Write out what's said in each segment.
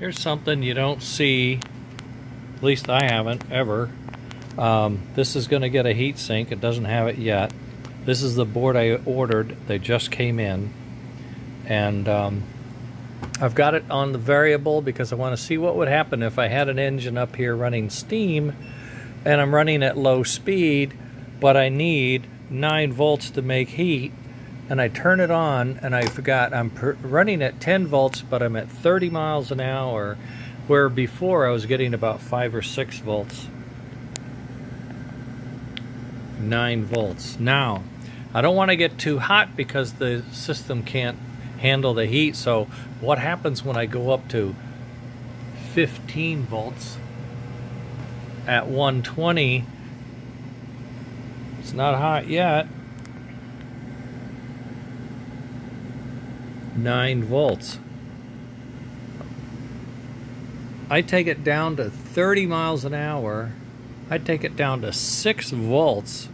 Here's something you don't see, at least I haven't ever. Um, this is going to get a heat sink. It doesn't have it yet. This is the board I ordered. They just came in. And um, I've got it on the variable because I want to see what would happen if I had an engine up here running steam and I'm running at low speed, but I need 9 volts to make heat and I turn it on and I forgot I'm running at 10 volts but I'm at 30 miles an hour where before I was getting about 5 or 6 volts. 9 volts. Now I don't want to get too hot because the system can't handle the heat so what happens when I go up to 15 volts at 120 it's not hot yet 9 volts. I take it down to 30 miles an hour. I take it down to 6 volts.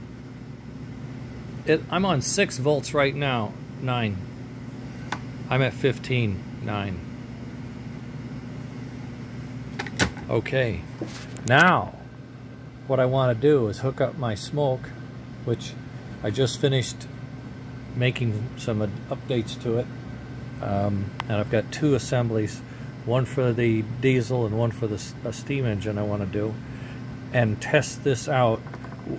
It, I'm on 6 volts right now. 9. I'm at 15. 9. Okay. Now, what I want to do is hook up my smoke, which I just finished making some updates to it. Um, and I've got two assemblies, one for the diesel and one for the steam engine I want to do, and test this out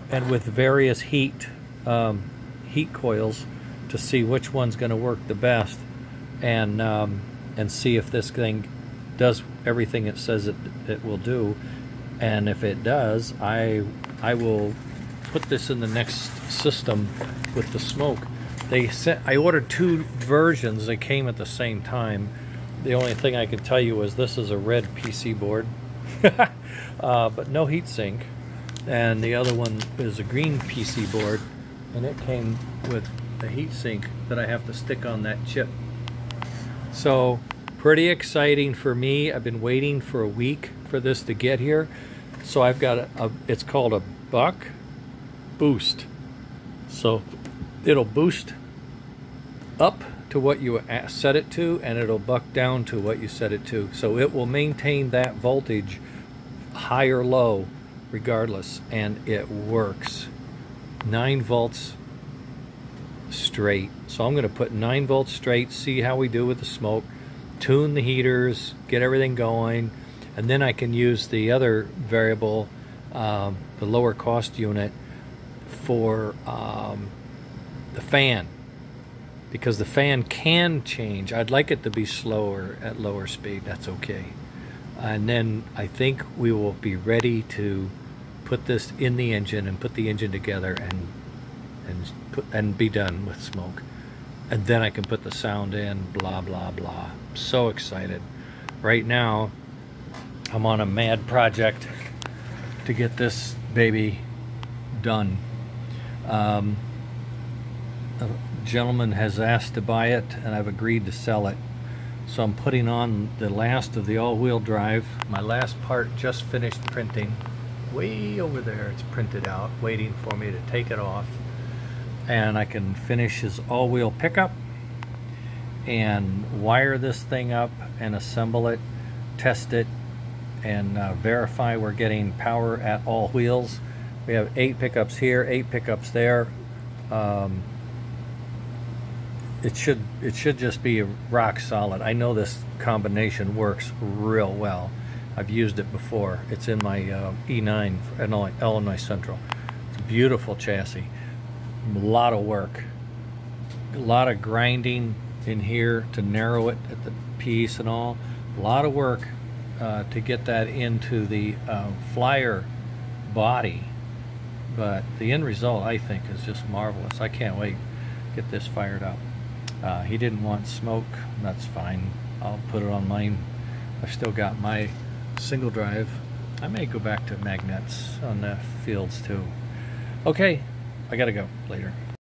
and with various heat um, heat coils to see which one's going to work the best, and um, and see if this thing does everything it says it it will do, and if it does, I I will put this in the next system with the smoke they sent. I ordered two versions. They came at the same time. The only thing I can tell you is this is a red PC board, uh, but no heatsink, and the other one is a green PC board, and it came with a heatsink that I have to stick on that chip. So pretty exciting for me. I've been waiting for a week for this to get here. So I've got a, a it's called a buck boost. So it'll boost up to what you set it to and it'll buck down to what you set it to. So it will maintain that voltage high or low regardless and it works. 9 volts straight. So I'm going to put 9 volts straight, see how we do with the smoke, tune the heaters, get everything going, and then I can use the other variable, um, the lower cost unit for um, the fan because the fan can change. I'd like it to be slower at lower speed. That's okay. And then I think we will be ready to put this in the engine and put the engine together and and put and be done with smoke. And then I can put the sound in, blah blah blah. So excited. Right now I'm on a mad project to get this baby done. Um, a gentleman has asked to buy it and I've agreed to sell it. So I'm putting on the last of the all-wheel drive. My last part just finished printing. Way over there it's printed out, waiting for me to take it off. And I can finish his all-wheel pickup and wire this thing up and assemble it, test it, and uh, verify we're getting power at all wheels. We have eight pickups here, eight pickups there. Um, it should it should just be rock solid. I know this combination works real well. I've used it before. It's in my uh, E9 Illinois, Illinois Central. It's a beautiful chassis. A lot of work. A lot of grinding in here to narrow it at the piece and all. A lot of work uh, to get that into the uh, flyer body. But the end result, I think, is just marvelous. I can't wait to get this fired up. Uh, he didn't want smoke. That's fine. I'll put it on mine. I've still got my single drive. I may go back to magnets on the fields too. Okay, I gotta go later.